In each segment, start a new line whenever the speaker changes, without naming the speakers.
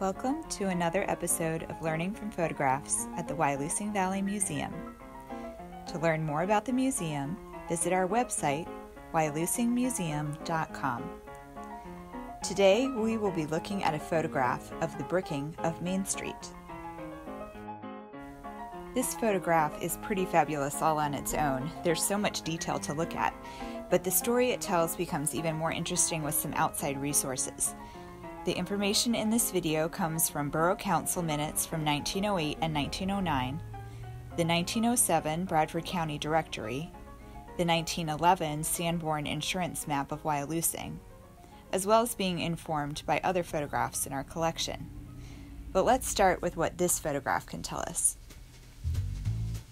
Welcome to another episode of Learning from Photographs at the Wyalusing Valley Museum. To learn more about the museum, visit our website, wyalusingmuseum.com. Today, we will be looking at a photograph of the bricking of Main Street. This photograph is pretty fabulous all on its own. There's so much detail to look at, but the story it tells becomes even more interesting with some outside resources. The information in this video comes from Borough Council minutes from 1908 and 1909, the 1907 Bradford County Directory, the 1911 Sanborn Insurance Map of Wyalusing, as well as being informed by other photographs in our collection. But let's start with what this photograph can tell us.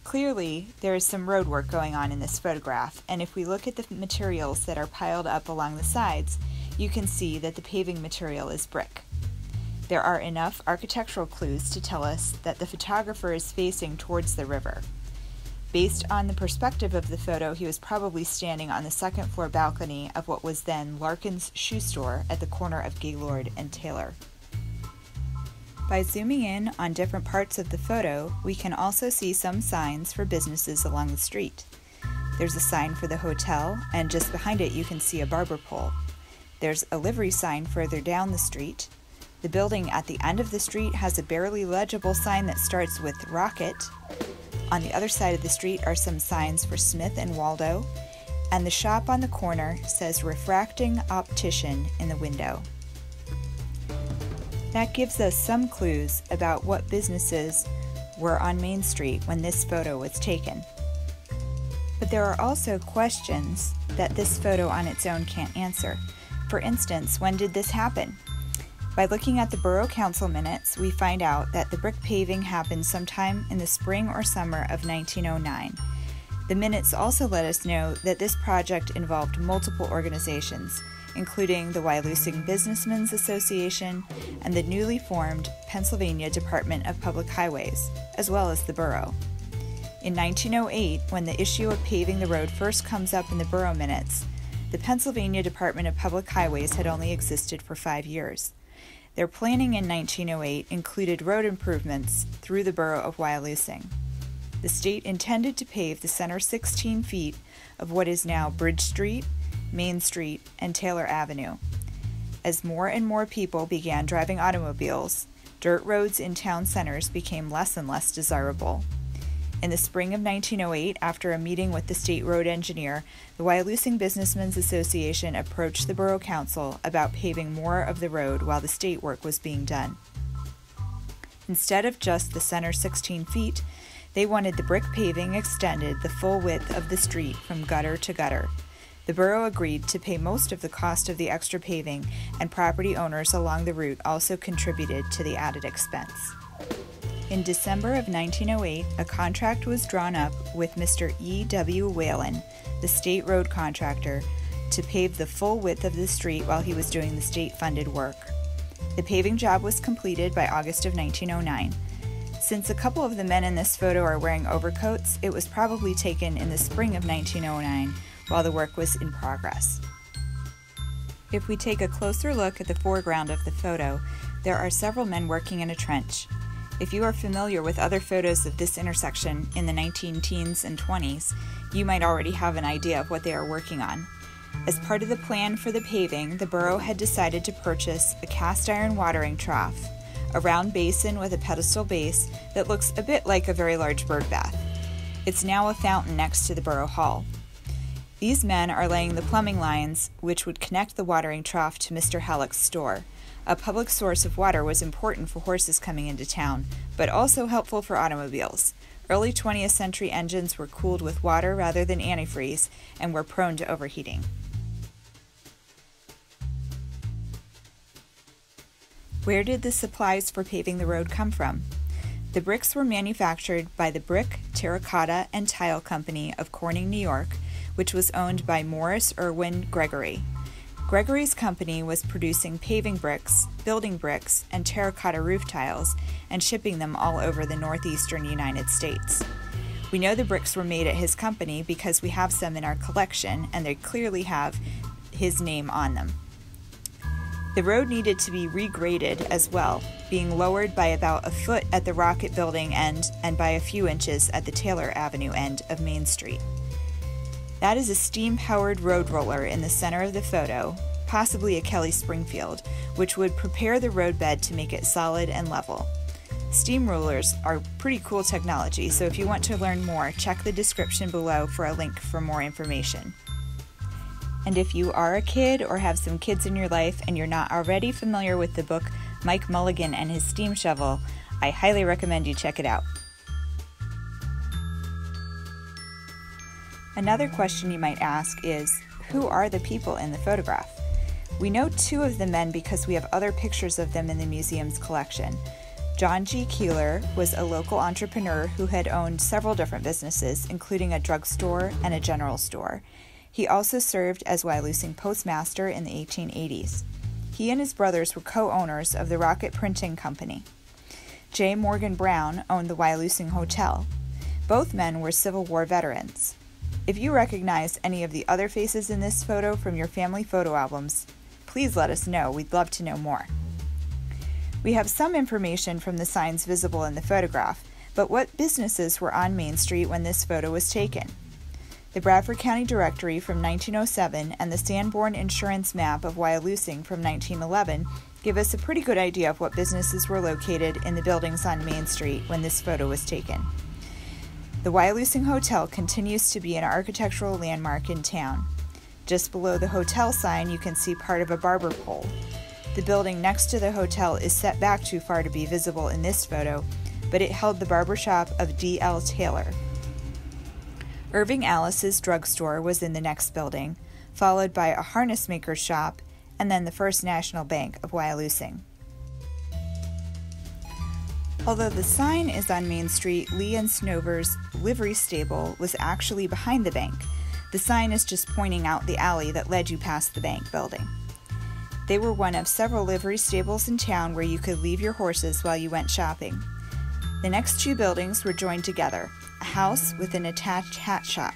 Clearly, there is some road work going on in this photograph, and if we look at the materials that are piled up along the sides, you can see that the paving material is brick. There are enough architectural clues to tell us that the photographer is facing towards the river. Based on the perspective of the photo, he was probably standing on the second floor balcony of what was then Larkin's shoe store at the corner of Gaylord and Taylor. By zooming in on different parts of the photo, we can also see some signs for businesses along the street. There's a sign for the hotel, and just behind it, you can see a barber pole. There's a livery sign further down the street. The building at the end of the street has a barely legible sign that starts with Rocket. On the other side of the street are some signs for Smith and Waldo, and the shop on the corner says Refracting Optician in the window. That gives us some clues about what businesses were on Main Street when this photo was taken. But there are also questions that this photo on its own can't answer. For instance, when did this happen? By looking at the Borough Council minutes, we find out that the brick paving happened sometime in the spring or summer of 1909. The minutes also let us know that this project involved multiple organizations, including the Wyalusing Businessmen's Association and the newly formed Pennsylvania Department of Public Highways, as well as the borough. In 1908, when the issue of paving the road first comes up in the borough minutes, the Pennsylvania Department of Public Highways had only existed for five years. Their planning in 1908 included road improvements through the borough of Wyalusing. The state intended to pave the center 16 feet of what is now Bridge Street, Main Street, and Taylor Avenue. As more and more people began driving automobiles, dirt roads in town centers became less and less desirable. In the spring of 1908, after a meeting with the state road engineer, the Wyalusing Businessmen's Association approached the Borough Council about paving more of the road while the state work was being done. Instead of just the center 16 feet, they wanted the brick paving extended the full width of the street from gutter to gutter. The borough agreed to pay most of the cost of the extra paving, and property owners along the route also contributed to the added expense. In December of 1908, a contract was drawn up with Mr. E. W. Whalen, the state road contractor, to pave the full width of the street while he was doing the state funded work. The paving job was completed by August of 1909. Since a couple of the men in this photo are wearing overcoats, it was probably taken in the spring of 1909 while the work was in progress. If we take a closer look at the foreground of the photo, there are several men working in a trench. If you are familiar with other photos of this intersection in the 19 teens and 20s, you might already have an idea of what they are working on. As part of the plan for the paving, the borough had decided to purchase a cast iron watering trough, a round basin with a pedestal base that looks a bit like a very large bird bath. It's now a fountain next to the borough hall. These men are laying the plumbing lines which would connect the watering trough to Mr. Halleck's store. A public source of water was important for horses coming into town, but also helpful for automobiles. Early 20th century engines were cooled with water rather than antifreeze and were prone to overheating. Where did the supplies for paving the road come from? The bricks were manufactured by the Brick, Terracotta, and Tile Company of Corning, New York, which was owned by Morris Irwin Gregory. Gregory's company was producing paving bricks, building bricks, and terracotta roof tiles and shipping them all over the northeastern United States. We know the bricks were made at his company because we have some in our collection and they clearly have his name on them. The road needed to be regraded as well, being lowered by about a foot at the Rocket Building end and by a few inches at the Taylor Avenue end of Main Street. That is a steam powered road roller in the center of the photo, possibly a Kelly Springfield, which would prepare the roadbed to make it solid and level. Steam rollers are pretty cool technology, so if you want to learn more, check the description below for a link for more information. And if you are a kid or have some kids in your life and you're not already familiar with the book Mike Mulligan and his Steam Shovel, I highly recommend you check it out. Another question you might ask is Who are the people in the photograph? We know two of the men because we have other pictures of them in the museum's collection. John G. Keeler was a local entrepreneur who had owned several different businesses, including a drugstore and a general store. He also served as Wyalusing postmaster in the 1880s. He and his brothers were co owners of the Rocket Printing Company. J. Morgan Brown owned the Wyalusing Hotel. Both men were Civil War veterans. If you recognize any of the other faces in this photo from your family photo albums, please let us know. We'd love to know more. We have some information from the signs visible in the photograph, but what businesses were on Main Street when this photo was taken? The Bradford County Directory from 1907 and the Sanborn Insurance Map of Wyalusing from 1911 give us a pretty good idea of what businesses were located in the buildings on Main Street when this photo was taken. The Wyalusing Hotel continues to be an architectural landmark in town. Just below the hotel sign, you can see part of a barber pole. The building next to the hotel is set back too far to be visible in this photo, but it held the barber shop of D.L. Taylor. Irving Alice's drugstore was in the next building, followed by a harness maker's shop, and then the First National Bank of Wyalusing. Although the sign is on Main Street, Lee and Snover's livery stable was actually behind the bank. The sign is just pointing out the alley that led you past the bank building. They were one of several livery stables in town where you could leave your horses while you went shopping. The next two buildings were joined together a house with an attached hat shop.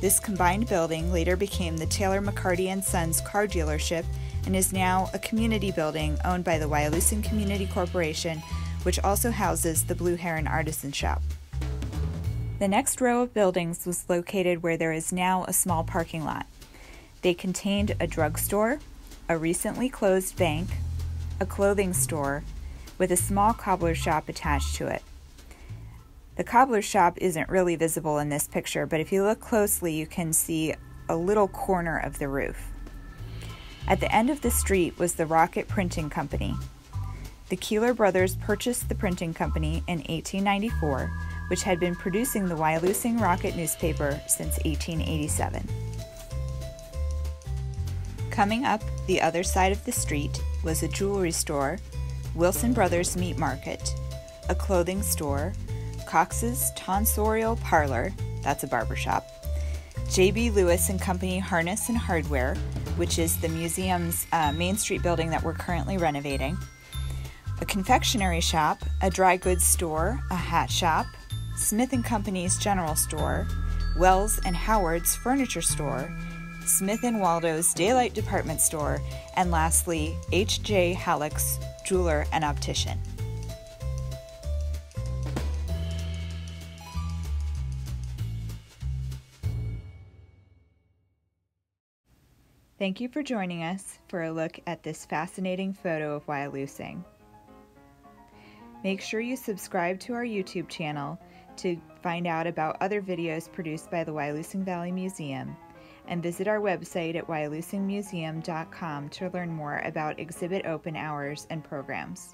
This combined building later became the Taylor McCarty and Sons car dealership and is now a community building owned by the Wyalusing Community Corporation which also houses the Blue Heron Artisan Shop. The next row of buildings was located where there is now a small parking lot. They contained a drugstore, a recently closed bank, a clothing store, with a small cobbler shop attached to it. The cobbler shop isn't really visible in this picture, but if you look closely, you can see a little corner of the roof. At the end of the street was the Rocket Printing Company, the Keeler brothers purchased the printing company in 1894, which had been producing the Wyalusing Rocket newspaper since 1887. Coming up the other side of the street was a jewelry store, Wilson Brothers Meat Market, a clothing store, Cox's Tonsorial Parlor, that's a barbershop, J.B. Lewis and Company Harness and Hardware, which is the museum's uh, Main Street building that we're currently renovating, a confectionery shop, a dry goods store, a hat shop, Smith & Company's general store, Wells and Howard's furniture store, Smith & Waldo's daylight department store, and lastly, H.J. Halleck's jeweler and optician. Thank you for joining us for a look at this fascinating photo of Wyalusing. Make sure you subscribe to our YouTube channel to find out about other videos produced by the Wyalusing Valley Museum and visit our website at wyalusingmuseum.com to learn more about exhibit open hours and programs.